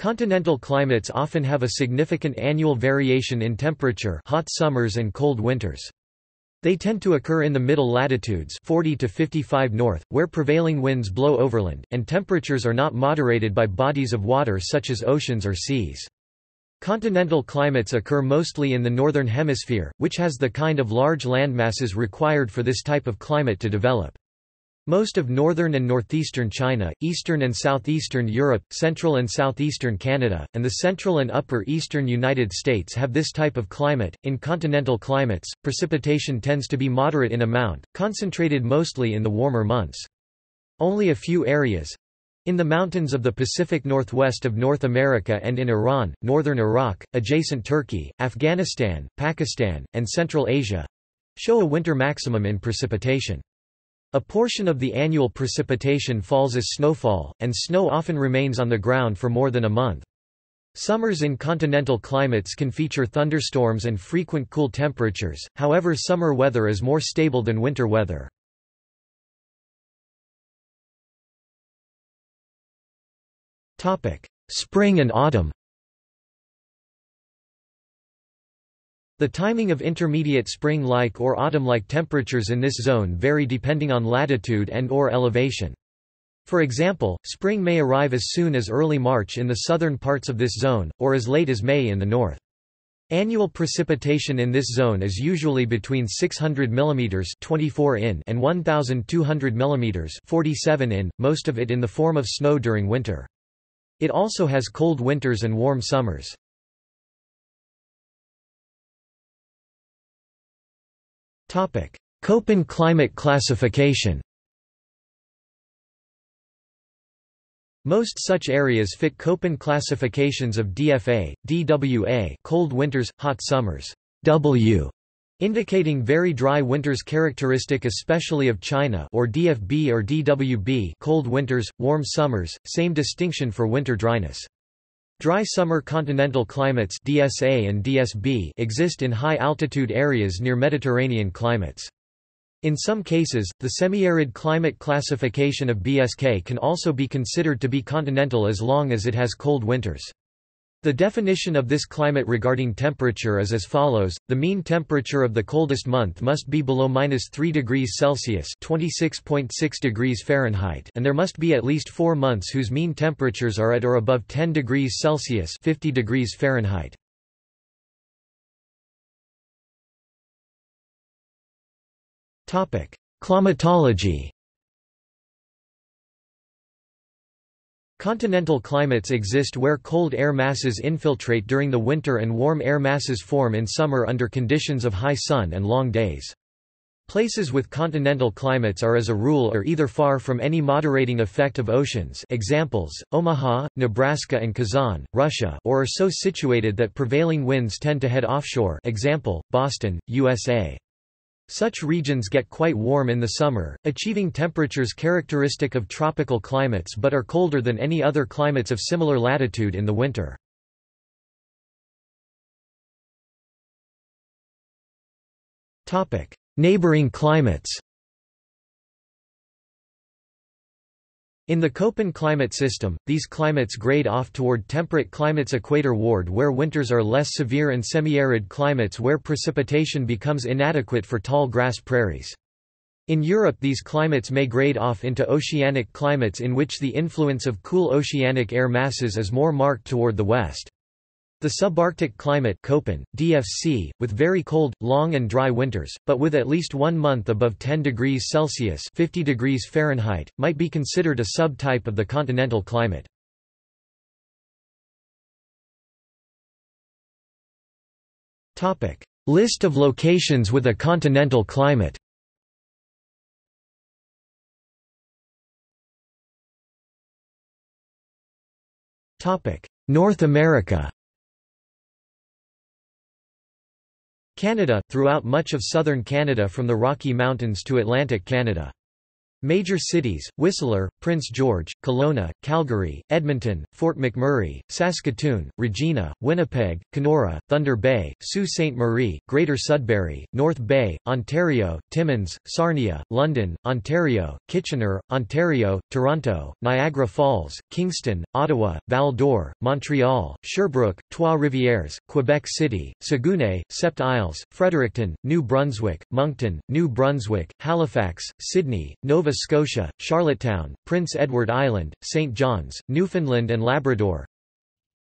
Continental climates often have a significant annual variation in temperature hot summers and cold winters. They tend to occur in the middle latitudes 40 to 55 north, where prevailing winds blow overland, and temperatures are not moderated by bodies of water such as oceans or seas. Continental climates occur mostly in the northern hemisphere, which has the kind of large landmasses required for this type of climate to develop. Most of northern and northeastern China, eastern and southeastern Europe, central and southeastern Canada, and the central and upper eastern United States have this type of climate. In continental climates, precipitation tends to be moderate in amount, concentrated mostly in the warmer months. Only a few areas in the mountains of the Pacific Northwest of North America and in Iran, northern Iraq, adjacent Turkey, Afghanistan, Pakistan, and Central Asia show a winter maximum in precipitation. A portion of the annual precipitation falls as snowfall, and snow often remains on the ground for more than a month. Summers in continental climates can feature thunderstorms and frequent cool temperatures, however summer weather is more stable than winter weather. Spring and autumn The timing of intermediate spring-like or autumn-like temperatures in this zone vary depending on latitude and or elevation. For example, spring may arrive as soon as early March in the southern parts of this zone, or as late as May in the north. Annual precipitation in this zone is usually between 600 mm 24 in and 1,200 mm 47 in, most of it in the form of snow during winter. It also has cold winters and warm summers. Köppen climate classification Most such areas fit Köppen classifications of DFA, DWA cold winters, hot summers, W indicating very dry winters characteristic especially of China or DFB or DWB cold winters, warm summers, same distinction for winter dryness. Dry summer continental climates DSA and DSB exist in high-altitude areas near Mediterranean climates. In some cases, the semi-arid climate classification of BSK can also be considered to be continental as long as it has cold winters. The definition of this climate regarding temperature is as follows, the mean temperature of the coldest month must be below minus 3 degrees Celsius (26.6 degrees Fahrenheit) and there must be at least four months whose mean temperatures are at or above 10 degrees Celsius 50 degrees Fahrenheit. Climatology Continental climates exist where cold air masses infiltrate during the winter and warm air masses form in summer under conditions of high sun and long days. Places with continental climates are as a rule or either far from any moderating effect of oceans examples, Omaha, Nebraska and Kazan, Russia or are so situated that prevailing winds tend to head offshore example, Boston, USA. Such regions get quite warm in the summer, achieving temperatures characteristic of tropical climates but are colder than any other climates of similar latitude in the winter. Neighboring climates In the Köppen climate system, these climates grade off toward temperate climates equator ward where winters are less severe and semi-arid climates where precipitation becomes inadequate for tall grass prairies. In Europe these climates may grade off into oceanic climates in which the influence of cool oceanic air masses is more marked toward the west. The subarctic climate Köppen, DFC, with very cold, long and dry winters, but with at least one month above 10 degrees Celsius 50 degrees Fahrenheit, might be considered a subtype of the continental climate. List of locations with a continental climate North America Canada, throughout much of southern Canada from the Rocky Mountains to Atlantic Canada. Major cities, Whistler, Prince George, Kelowna, Calgary, Edmonton, Fort McMurray, Saskatoon, Regina, Winnipeg, Kenora, Thunder Bay, Sault Ste. Marie, Greater Sudbury, North Bay, Ontario, Timmins, Sarnia, London, Ontario, Kitchener, Ontario, Toronto, Niagara Falls, Kingston, Ottawa, Val-d'Or, Montreal, Sherbrooke, Trois-Rivières, Quebec City, Saguenay, Sept Isles, Fredericton, New Brunswick, Moncton, New Brunswick, Halifax, Sydney, Nova Nova Scotia, Charlottetown, Prince Edward Island, St. John's, Newfoundland and Labrador,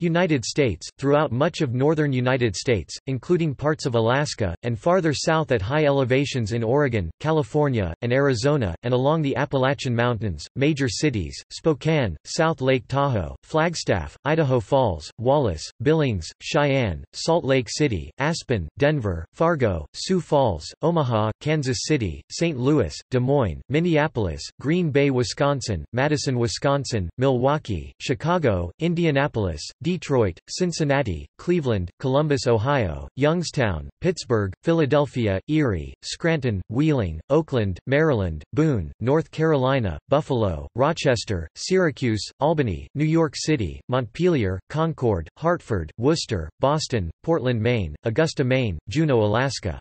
United States, throughout much of northern United States, including parts of Alaska, and farther south at high elevations in Oregon, California, and Arizona, and along the Appalachian Mountains, major cities, Spokane, South Lake Tahoe, Flagstaff, Idaho Falls, Wallace, Billings, Cheyenne, Salt Lake City, Aspen, Denver, Fargo, Sioux Falls, Omaha, Kansas City, St. Louis, Des Moines, Minneapolis, Green Bay, Wisconsin, Madison, Wisconsin, Milwaukee, Chicago, Indianapolis, Detroit, Cincinnati, Cleveland, Columbus, Ohio, Youngstown, Pittsburgh, Philadelphia, Erie, Scranton, Wheeling, Oakland, Maryland, Boone, North Carolina, Buffalo, Rochester, Syracuse, Albany, New York City, Montpelier, Concord, Hartford, Worcester, Boston, Portland, Maine, Augusta, Maine, Juneau, Alaska.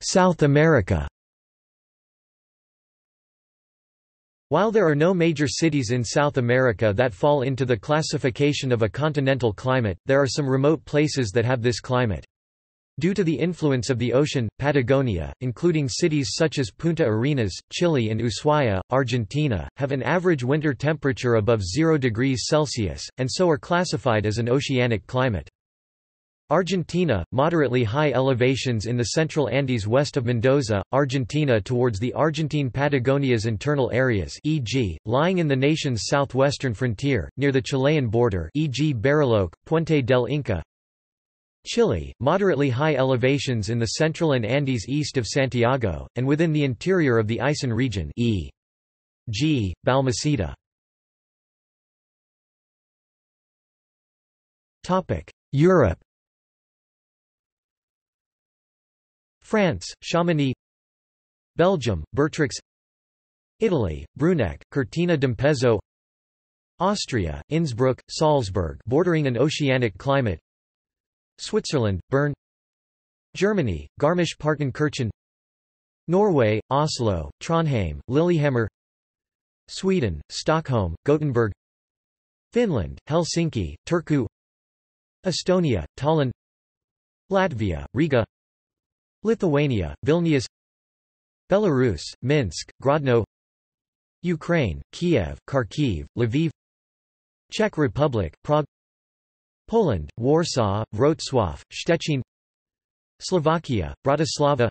South America While there are no major cities in South America that fall into the classification of a continental climate, there are some remote places that have this climate. Due to the influence of the ocean, Patagonia, including cities such as Punta Arenas, Chile and Ushuaia, Argentina, have an average winter temperature above 0 degrees Celsius, and so are classified as an oceanic climate. Argentina, moderately high elevations in the central Andes west of Mendoza, Argentina towards the Argentine Patagonia's internal areas e.g., lying in the nation's southwestern frontier, near the Chilean border e.g. Bariloche, Puente del Inca Chile, moderately high elevations in the central and Andes east of Santiago, and within the interior of the Aysén region e.g., Balmaceda. Europe France, Chamonix Belgium, Bertrix Italy, Bruneck, Cortina d'Ampezzo Austria, Innsbruck, Salzburg bordering an oceanic climate Switzerland, Bern Germany, Garmisch-Partenkirchen Norway, Oslo, Trondheim, Lillehammer Sweden, Stockholm, Gothenburg Finland, Helsinki, Turku Estonia, Tallinn Latvia, Riga Lithuania, Vilnius Belarus, Minsk, Grodno Ukraine, Kiev, Kharkiv, Lviv Czech Republic, Prague Poland, Warsaw, Wrocław, Szczecin Slovakia, Bratislava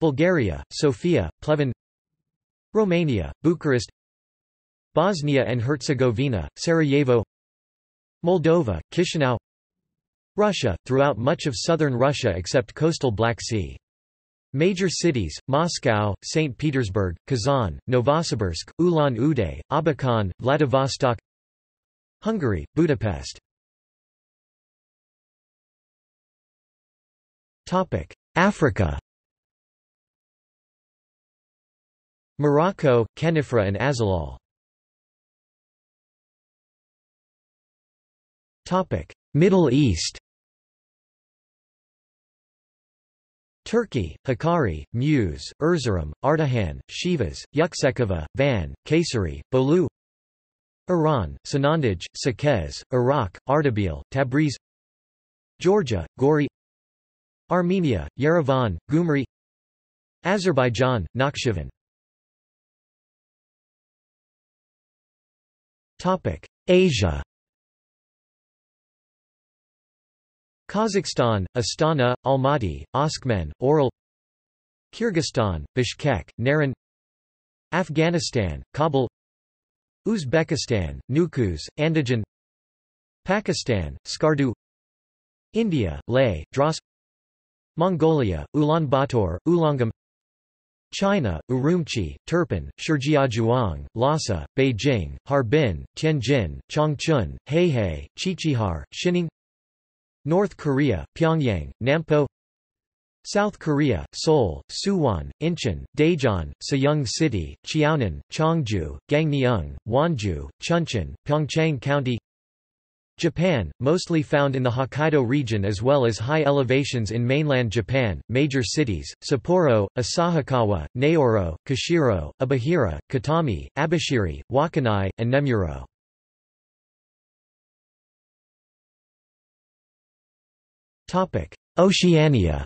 Bulgaria, Sofia, Pleven Romania, Bucharest Bosnia and Herzegovina, Sarajevo Moldova, Chisinau Russia, throughout much of southern Russia except coastal Black Sea. Major cities, Moscow, St. Petersburg, Kazan, Novosibirsk, Ulan-Ude, Abakan, Vladivostok Hungary, Budapest Africa Morocco, Khenifra and Azilal Middle East Turkey, Hakkari, Muş, Erzurum, Ardahan, Sivas, Yüksekova, Van, Kayseri, Bolu Iran, Sanandaj, Saqqez, Iraq, Ardabil, Tabriz Georgia, Gori Armenia, Yerevan, Gyumri Azerbaijan, Nakhchivan. Asia Kazakhstan, Astana, Almaty, Öskemen, Oral Kyrgyzstan, Bishkek, Naryn Afghanistan, Kabul Uzbekistan, Nukus, Andijan Pakistan, Skardu India, Leh, Dras Mongolia, Ulaanbaatar, Ulaangom China, Urumqi, Turpan, Shijiazhuang, Lhasa, Beijing, Harbin, Tianjin, Changchun, Heihe, Qiqihar, Xining North Korea, Pyongyang, Nampo South Korea, Seoul, Suwon, Incheon, Daejeon, Sejong City, Cheonan, Cheongju, Gangneung, Wonju, Chuncheon, Pyeongchang County Japan, mostly found in the Hokkaido region as well as high elevations in mainland Japan, major cities, Sapporo, Asahikawa, Nayoro, Kushiro, Obihiro, Kitami, Abashiri, Wakkanai, and Nemuro. Oceania.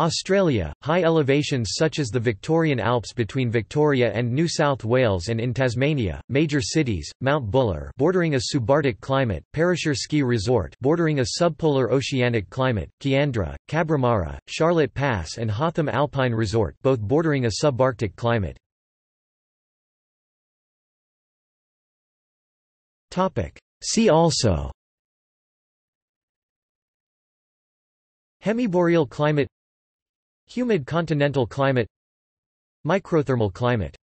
Australia, high elevations such as the Victorian Alps between Victoria and New South Wales and in Tasmania, major cities, Mount Buller bordering a subarctic climate, Perisher Ski Resort bordering a subpolar oceanic climate, Kiandra, Cabramurra, Charlotte Pass and Hotham Alpine Resort both bordering a subarctic climate. See also Hemiboreal climate Humid continental climate Microthermal climate